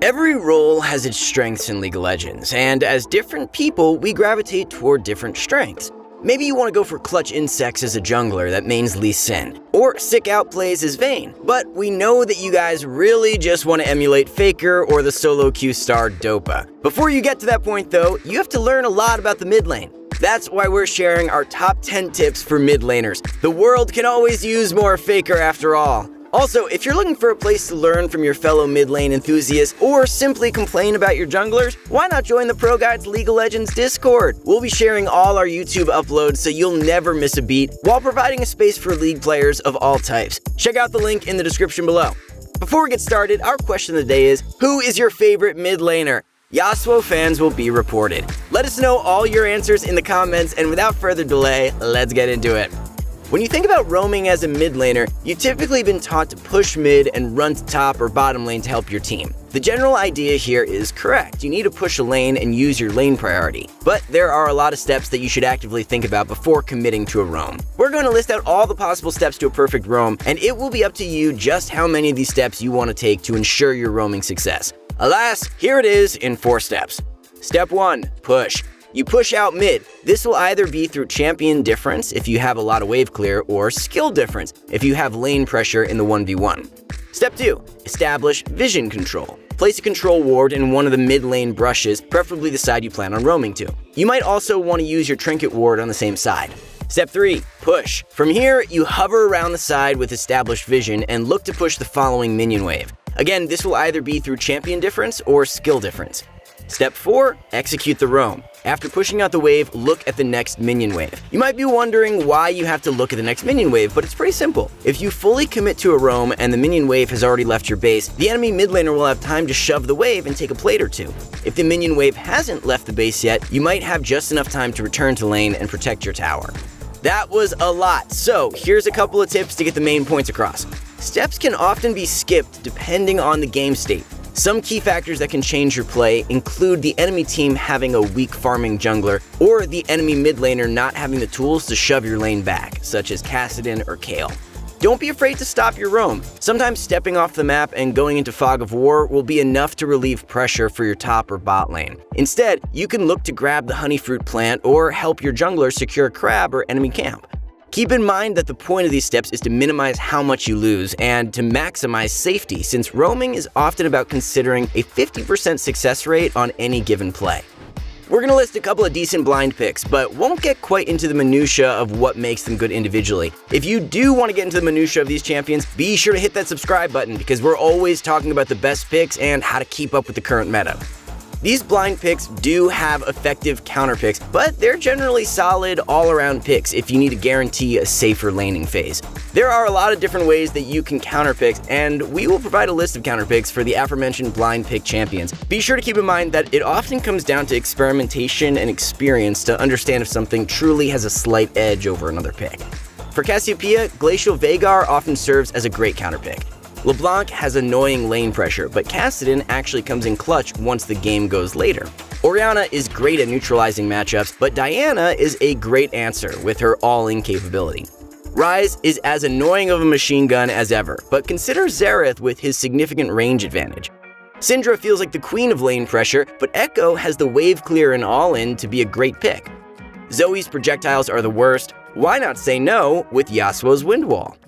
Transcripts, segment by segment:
Every role has its strengths in League of Legends, and as different people, we gravitate toward different strengths. Maybe you want to go for clutch insecs as a jungler that mains Lee Sin, or sick outplays as Vayne, but we know that you guys really just want to emulate Faker or the solo Q star Dopa. Before you get to that point though, you have to learn a lot about the mid lane. That's why we're sharing our top 10 tips for mid laners. The world can always use more Faker after all. Also, if you're looking for a place to learn from your fellow mid lane enthusiasts or simply complain about your junglers, why not join the ProGuides League of Legends Discord? We'll be sharing all our YouTube uploads so you'll never miss a beat while providing a space for League players of all types. Check out the link in the description below. Before we get started, our question of the day is Who is your favorite mid laner? Yasuo fans will be reported. Let us know all your answers in the comments, and without further delay, let's get into it. When you think about roaming as a mid laner, you've typically been taught to push mid and run to top or bottom lane to help your team. The general idea here is correct. You need to push a lane and use your lane priority. But there are a lot of steps that you should actively think about before committing to a roam. We're going to list out all the possible steps to a perfect roam, and it will be up to you just how many of these steps you want to take to ensure your roaming success. Alas, here it is in four steps. Step 1. Push. You push out mid. This will either be through champion difference if you have a lot of wave clear or skill difference if you have lane pressure in the 1v1. Step 2. Establish vision control. Place a control ward in one of the mid lane brushes, preferably the side you plan on roaming to. You might also want to use your trinket ward on the same side. Step 3. Push. From here, you hover around the side with established vision and look to push the following minion wave. Again, this will either be through champion difference or skill difference. Step 4. Execute the roam. After pushing out the wave, look at the next minion wave. You might be wondering why you have to look at the next minion wave, but it's pretty simple. If you fully commit to a roam and the minion wave has already left your base, the enemy mid laner will have time to shove the wave and take a plate or two. If the minion wave hasn't left the base yet, you might have just enough time to return to lane and protect your tower. That was a lot, so here's a couple of tips to get the main points across. Steps can often be skipped depending on the game state. Some key factors that can change your play include the enemy team having a weak farming jungler, or the enemy mid laner not having the tools to shove your lane back, such as Kassadin or Kayle. Don't be afraid to stop your roam. Sometimes stepping off the map and going into Fog of War will be enough to relieve pressure for your top or bot lane. Instead, you can look to grab the honey fruit plant or help your jungler secure a crab or enemy camp. Keep in mind that the point of these steps is to minimize how much you lose and to maximize safety since roaming is often about considering a 50% success rate on any given play. We're going to list a couple of decent blind picks, but won't get quite into the minutia of what makes them good individually. If you do want to get into the minutia of these champions, be sure to hit that subscribe button because we're always talking about the best picks and how to keep up with the current meta. These blind picks do have effective counter picks, but they're generally solid all-around picks if you need to guarantee a safer laning phase. There are a lot of different ways that you can counter picks, and we will provide a list of counter picks for the aforementioned blind pick champions. Be sure to keep in mind that it often comes down to experimentation and experience to understand if something truly has a slight edge over another pick. For Cassiopeia, Glacial Veigar often serves as a great counter pick. LeBlanc has annoying lane pressure, but Kassadin actually comes in clutch once the game goes later. Orianna is great at neutralizing matchups, but Diana is a great answer with her all-in capability. Ryze is as annoying of a machine gun as ever, but consider Xerath with his significant range advantage. Syndra feels like the queen of lane pressure, but Ekko has the wave clear and all-in to be a great pick. Zoe's projectiles are the worst, why not say no with Yasuo's Wind Wall?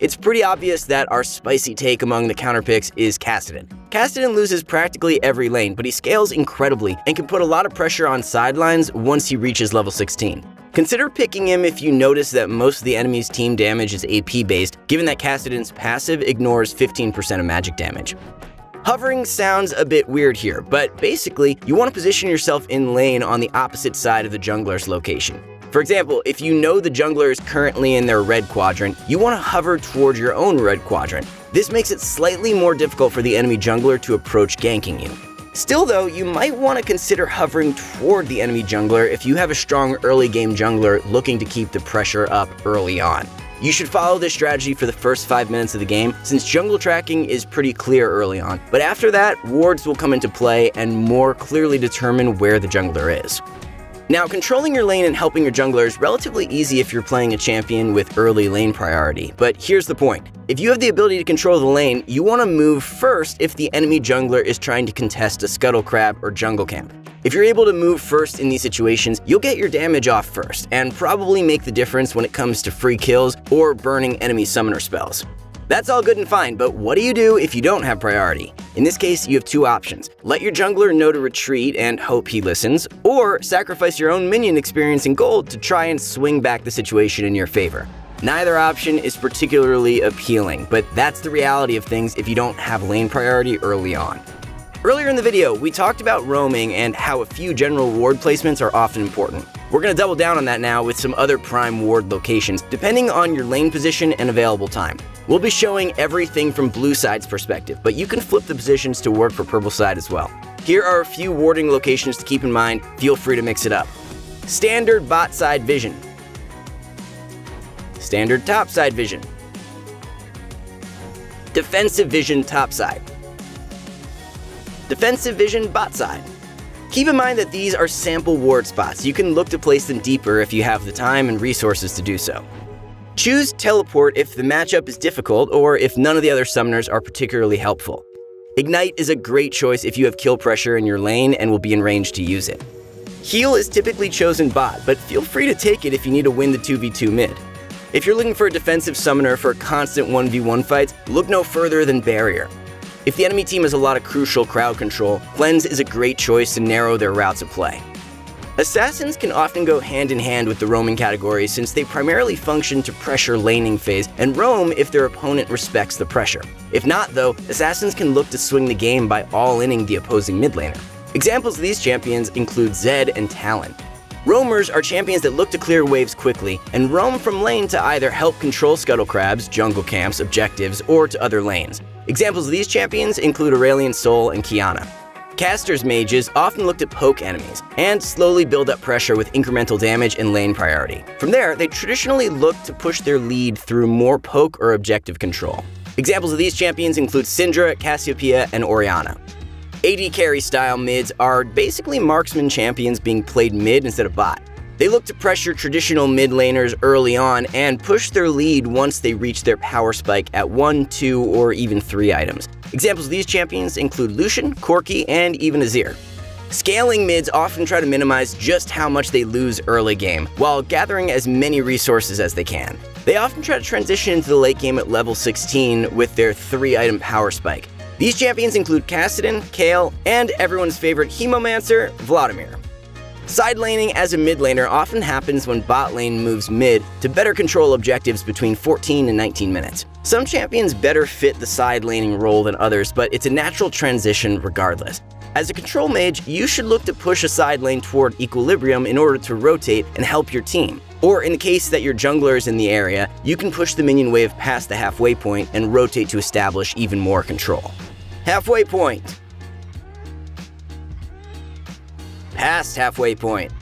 It's pretty obvious that our spicy take among the counter picks is Kassadin. Kassadin loses practically every lane, but he scales incredibly and can put a lot of pressure on sidelines once he reaches level 16. Consider picking him if you notice that most of the enemy's team damage is AP based, given that Kassadin's passive ignores 15% of magic damage. Hovering sounds a bit weird here, but basically, you want to position yourself in lane on the opposite side of the jungler's location. For example, if you know the jungler is currently in their red quadrant, you want to hover towards your own red quadrant. This makes it slightly more difficult for the enemy jungler to approach ganking you. Still though, you might want to consider hovering toward the enemy jungler if you have a strong early game jungler looking to keep the pressure up early on. You should follow this strategy for the first 5 minutes of the game, since jungle tracking is pretty clear early on, but after that, wards will come into play and more clearly determine where the jungler is. Now, controlling your lane and helping your jungler is relatively easy if you're playing a champion with early lane priority, but here's the point. If you have the ability to control the lane, you want to move first if the enemy jungler is trying to contest a Scuttle Crab or Jungle Camp. If you're able to move first in these situations, you'll get your damage off first, and probably make the difference when it comes to free kills or burning enemy summoner spells. That's all good and fine, but what do you do if you don't have priority? In this case, you have two options. Let your jungler know to retreat and hope he listens, or sacrifice your own minion experience and gold to try and swing back the situation in your favor. Neither option is particularly appealing, but that's the reality of things if you don't have lane priority early on. Earlier in the video, we talked about roaming and how a few general ward placements are often important. We're going to double down on that now with some other prime ward locations, depending on your lane position and available time. We'll be showing everything from blue side's perspective, but you can flip the positions to work for purple side as well. Here are a few warding locations to keep in mind, feel free to mix it up. Standard bot side vision. Standard top side vision. Defensive vision top side. Defensive vision bot side. Keep in mind that these are sample ward spots. You can look to place them deeper if you have the time and resources to do so. Choose Teleport if the matchup is difficult or if none of the other summoners are particularly helpful. Ignite is a great choice if you have kill pressure in your lane and will be in range to use it. Heal is typically chosen bot, but feel free to take it if you need to win the 2v2 mid. If you're looking for a defensive summoner for constant 1v1 fights, look no further than Barrier. If the enemy team has a lot of crucial crowd control, Cleanse is a great choice to narrow their routes of play. Assassins can often go hand in hand with the roaming category since they primarily function to pressure laning phase and roam if their opponent respects the pressure. If not though, Assassins can look to swing the game by all-inning the opposing mid laner. Examples of these champions include Zed and Talon. Roamers are champions that look to clear waves quickly and roam from lane to either help control scuttle crabs, jungle camps, objectives, or to other lanes. Examples of these champions include Aurelion Sol and Qiyana. Casters mages often look to poke enemies and slowly build up pressure with incremental damage and lane priority. From there, they traditionally look to push their lead through more poke or objective control. Examples of these champions include Syndra, Cassiopeia, and Orianna. AD carry style mids are basically marksman champions being played mid instead of bot. They look to pressure traditional mid laners early on and push their lead once they reach their power spike at 1, 2, or even 3 items. Examples of these champions include Lucian, Corki, and even Azir. Scaling mids often try to minimize just how much they lose early game, while gathering as many resources as they can. They often try to transition into the late game at level 16 with their 3 item power spike. These champions include Kassadin, Kayle, and everyone's favorite Hemomancer, Vladimir. Side laning as a mid laner often happens when bot lane moves mid to better control objectives between 14 and 19 minutes. Some champions better fit the side laning role than others, but it's a natural transition regardless. As a control mage, you should look to push a side lane toward equilibrium in order to rotate and help your team. Or in the case that your jungler is in the area, you can push the minion wave past the halfway point and rotate to establish even more control. Halfway point. past halfway point.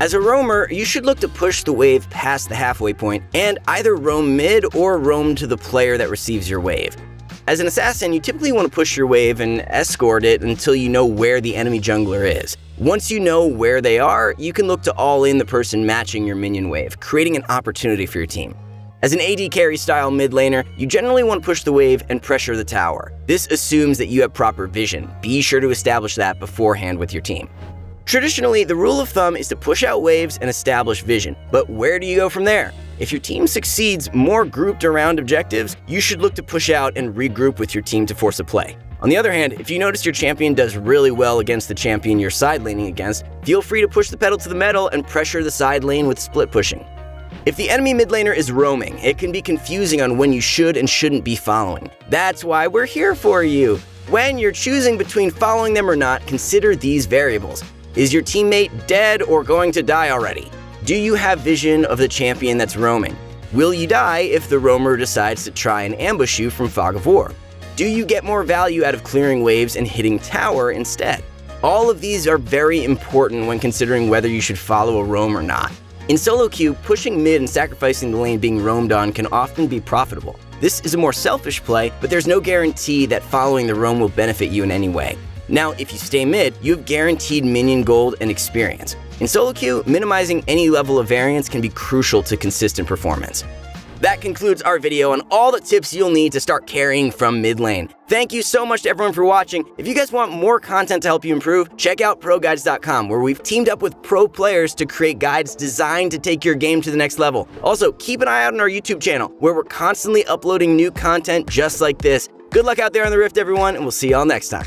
As a roamer, you should look to push the wave past the halfway point and either roam mid or roam to the player that receives your wave. As an assassin, you typically want to push your wave and escort it until you know where the enemy jungler is. Once you know where they are, you can look to all in the person matching your minion wave, creating an opportunity for your team. As an AD carry style mid laner, you generally want to push the wave and pressure the tower. This assumes that you have proper vision. Be sure to establish that beforehand with your team. Traditionally, the rule of thumb is to push out waves and establish vision, but where do you go from there? If your team succeeds more grouped around objectives, you should look to push out and regroup with your team to force a play. On the other hand, if you notice your champion does really well against the champion you're side laning against, feel free to push the pedal to the metal and pressure the side lane with split pushing. If the enemy mid laner is roaming, it can be confusing on when you should and shouldn't be following. That's why we're here for you. When you're choosing between following them or not, consider these variables. Is your teammate dead or going to die already? Do you have vision of the champion that's roaming? Will you die if the roamer decides to try and ambush you from Fog of War? Do you get more value out of clearing waves and hitting tower instead? All of these are very important when considering whether you should follow a roam or not. In solo queue, pushing mid and sacrificing the lane being roamed on can often be profitable. This is a more selfish play, but there's no guarantee that following the roam will benefit you in any way. Now, if you stay mid, you have guaranteed minion gold and experience. In solo queue, minimizing any level of variance can be crucial to consistent performance. That concludes our video on all the tips you'll need to start carrying from mid lane. Thank you so much to everyone for watching. If you guys want more content to help you improve, check out ProGuides.com where we've teamed up with pro players to create guides designed to take your game to the next level. Also, keep an eye out on our YouTube channel where we're constantly uploading new content just like this. Good luck out there on the Rift, everyone, and we'll see y'all next time.